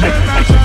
Yeah.